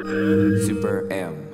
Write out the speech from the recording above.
Super M.